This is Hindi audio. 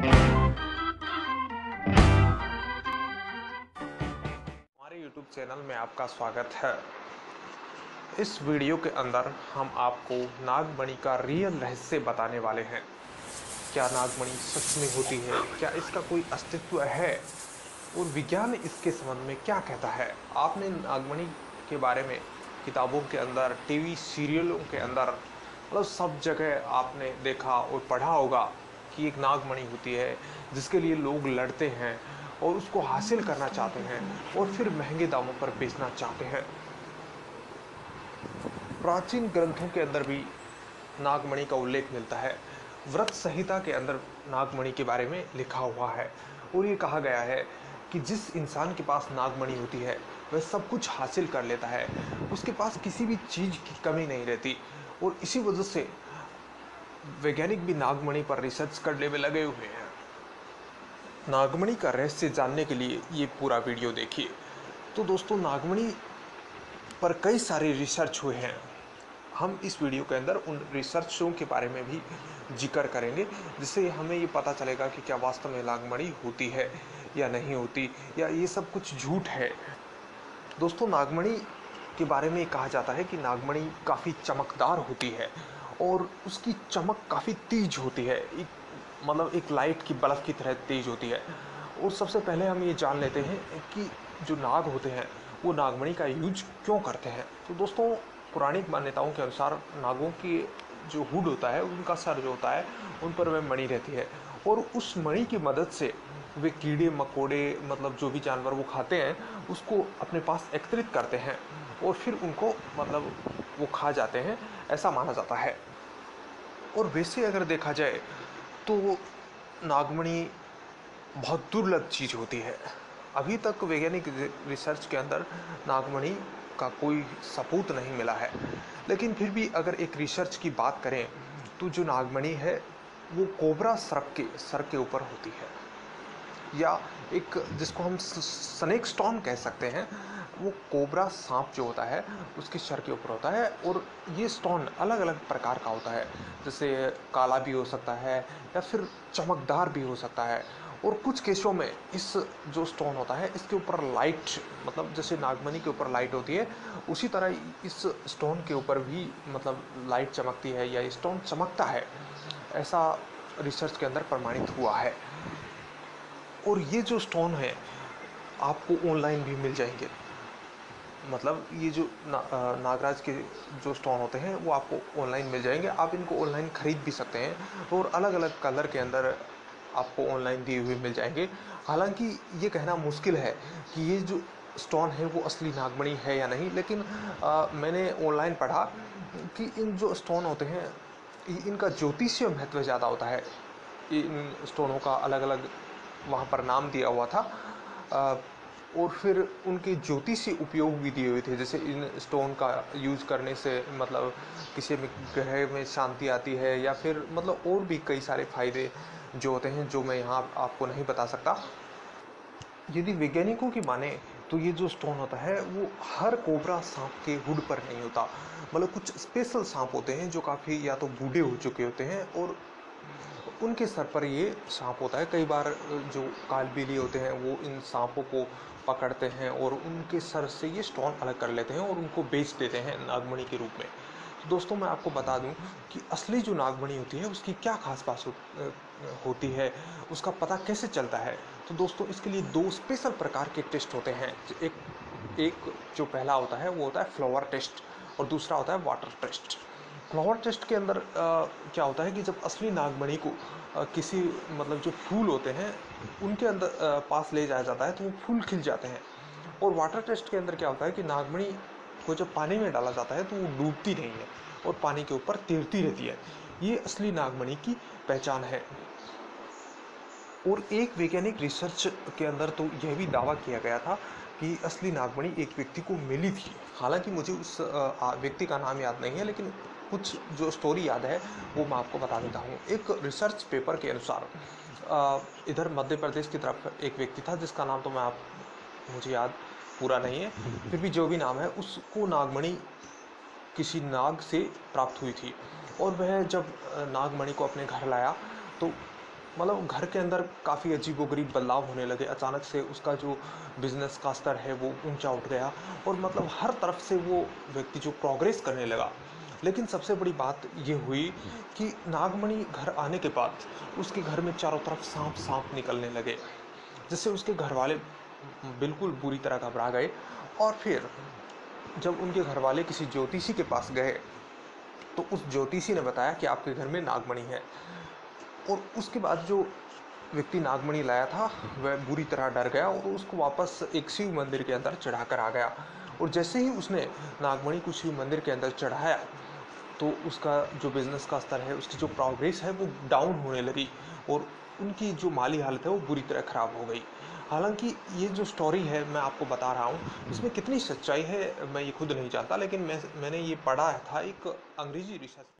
हमारे YouTube चैनल में आपका स्वागत है। इस वीडियो के अंदर हम आपको नागमणि का रियल रहस्य बताने वाले हैं। क्या नागमणि सच में होती है? क्या इसका कोई अस्तित्व है? और विज्ञान इसके संबंध में क्या कहता है? आपने नागमणि के बारे में किताबों के अंदर, टीवी सीरियलों के अंदर मतलब सब जगह आपने देखा और पढ़ा होगा। कि एक नागमणि होती है, जिसके लिए लोग लड़ते हैं और उसको हासिल करना चाहते हैं और फिर महँगे दामों पर बेचना चाहते हैं। प्राचीन ग्रंथों के अंदर भी नागमणि का उल्लेख मिलता है। व्रत संहिता के अंदर नागमणि के बारे में लिखा हुआ है और ये कहा गया है कि जिस इंसान के पास नागमणि होती है, वह सब कुछ हासिल कर लेता है। उसके पास किसी भी चीज़ की कमी नहीं रहती और इसी वजह से वैज्ञानिक भी नागमणि पर रिसर्च करने में लगे हुए हैं। नागमणि का रहस्य जानने के लिए ये पूरा वीडियो देखिए। तो दोस्तों, नागमणि पर कई सारे रिसर्च हुए हैं। हम इस वीडियो के अंदर उन रिसर्चों के बारे में भी ज़िक्र करेंगे, जिससे हमें ये पता चलेगा कि क्या वास्तव में नागमणि होती है या नहीं होती, या ये सब कुछ झूठ है। दोस्तों, नागमणि के बारे में कहा जाता है कि नागमणि काफ़ी चमकदार होती है। और उसकी चमक काफ़ी तेज होती है। एक मतलब एक लाइट की बल्ब की तरह तेज होती है। और सबसे पहले हम ये जान लेते हैं कि जो नाग होते हैं, वो नागमणि का यूज़ क्यों करते हैं? तो दोस्तों, पुराणिक मान्यताओं के अनुसार नागों की जो हुड होता है, उनका सर जो होता है, उन पर वह मणि रहती है। और उस मणि की मदद से वे कीड़े, मकोड़े मतलब जो भी जानवर वो खाते हैं, उसको अपने पास एकत्रित करते हैं और फिर उनको मतलब वो खा जाते हैं, ऐसा माना जाता है। और वैसे अगर देखा जाए तो नागमणि बहुत दुर्लभ चीज़ होती है। अभी तक वैज्ञानिक रिसर्च के अंदर नागमणि का कोई सपूत नहीं मिला है। लेकिन फिर भी अगर एक रिसर्च की बात करें तो जो नागमणि है, वो कोबरा सर्प के सर के ऊपर होती है। या एक जिसको हम स्नेक स्टोन कह सकते हैं, वो कोबरा सांप जो होता है, उसके सर के ऊपर होता है और ये स्टोन अलग अलग प्रकार का होता है। जैसे काला भी हो सकता है या फिर चमकदार भी हो सकता है। और कुछ केसों में इस जो स्टोन होता है, इसके ऊपर लाइट मतलब जैसे नागमणि के ऊपर लाइट होती है, उसी तरह इस स्टोन के ऊपर भी मतलब लाइट चमकती है या स्टोन चमकता है। ऐसा रिसर्च के अंदर प्रमाणित हुआ है। और ये जो स्टोन है आपको ऑनलाइन भी मिल जाएँगे। मतलब ये जो ना, नागराज के जो स्टोन होते हैं वो आपको ऑनलाइन मिल जाएँगे। आप इनको ऑनलाइन ख़रीद भी सकते हैं और अलग अलग कलर के अंदर आपको ऑनलाइन दिए हुए मिल जाएँगे। हालाँकि ये कहना मुश्किल है कि ये जो स्टोन है वो असली नागमणि है या नहीं लेकिन आ, मैंने ऑनलाइन पढ़ा कि इन जो स्टोन होते हैं इनका ज्योतिषीय महत्व ज़्यादा होता है। इन स्टोनों का अलग अलग वहाँ पर नाम दिया हुआ था। और फिर उनके ज्योतिषी उपयोग भी दिए हुए थे, जैसे इन स्टोन का यूज़ करने से मतलब किसी में ग्रह में शांति आती है या फिर मतलब और भी कई सारे फ़ायदे जो होते हैं जो मैं यहाँ आपको नहीं बता सकता। यदि वैज्ञानिकों की माने तो ये जो स्टोन होता है, वो हर कोबरा सांप के हुड पर नहीं होता। मतलब कुछ स्पेशल सांप होते हैं जो काफ़ी या तो बूढ़े हो चुके होते हैं और उनके सर पर ये सांप होता है। कई बार जो कालबीली होते हैं, वो इन सांपों को पकड़ते हैं और उनके सर से ये स्टोन अलग कर लेते हैं और उनको बेच देते हैं नागमणि के रूप में। तो दोस्तों, मैं आपको बता दूँ कि असली जो नागमणि होती है, उसकी क्या खास बात होती है, उसका पता कैसे चलता है? तो दोस्तों, इसके लिए दो स्पेशल प्रकार के टेस्ट होते हैं। एक एक जो पहला होता है, वो होता है फ्लावर टेस्ट और दूसरा होता है वाटर टेस्ट फ्लावर टेस्ट के अंदर आ, क्या होता है कि जब असली नागमणि को आ, किसी मतलब जो फूल होते हैं उनके अंदर आ, पास ले जाया जाता है तो वो फूल खिल जाते हैं। और वाटर टेस्ट के अंदर क्या होता है कि नागमणि को जब पानी में डाला जाता है तो वो डूबती नहीं है और पानी के ऊपर तैरती रहती है। ये असली नागमणि की पहचान है। और एक वैज्ञानिक रिसर्च के अंदर तो यह भी दावा किया गया था कि असली नागमणि एक व्यक्ति को मिली थी। हालाँकि मुझे उस व्यक्ति का नाम याद नहीं है, लेकिन कुछ जो स्टोरी याद है, वो मैं आपको बता देता हूँ। एक रिसर्च पेपर के अनुसार इधर मध्य प्रदेश की तरफ़ एक व्यक्ति था, जिसका नाम तो मैं आप, मुझे याद पूरा नहीं है। फिर भी जो भी नाम है, उसको नागमणि किसी नाग से प्राप्त हुई थी। और वह जब नागमणि को अपने घर लाया तो मतलब घर के अंदर काफ़ी अजीबोगरीब बदलाव होने लगे। अचानक से उसका जो बिज़नेस का स्तर है वो ऊँचा उठ गया और मतलब हर तरफ़ से वो व्यक्ति जो प्रोग्रेस करने लगा। लेकिन सबसे बड़ी बात ये हुई कि नागमणि घर आने के बाद उसके घर में चारों तरफ़ सांप सांप निकलने लगे, जिससे उसके घर वाले बिल्कुल बुरी तरह घबरा गए और फिर जब उनके घर वाले किसी ज्योतिषी के पास गए तो उस ज्योतिषी ने बताया कि आपके घर में नागमणि है। और उसके बाद जो व्यक्ति नागमणि लाया था, वह बुरी तरह डर गया और उसको वापस एक शिव मंदिर के अंदर चढ़ा कर आ गया। और जैसे ही उसने नागमणि को शिव मंदिर के अंदर चढ़ाया तो उसका जो बिज़नेस का स्तर है, उसकी जो प्रोग्रेस है, वो डाउन होने लगी और उनकी जो माली हालत है, वो बुरी तरह ख़राब हो गई। हालाँकि ये जो स्टोरी है, मैं आपको बता रहा हूँ, इसमें कितनी सच्चाई है, मैं ये खुद नहीं जानता, लेकिन मैं, मैंने ये पढ़ा था, एक अंग्रेज़ी रिसर्च